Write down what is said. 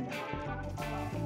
Música